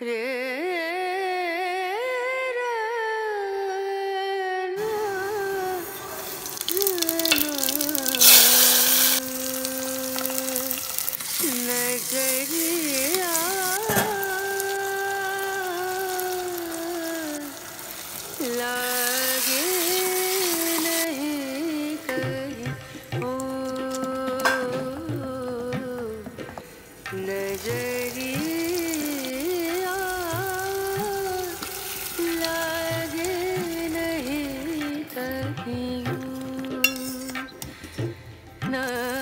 re नज़रिया लागे नहीं कहीं नज़रिया लागे नहीं कहीं नज़रिया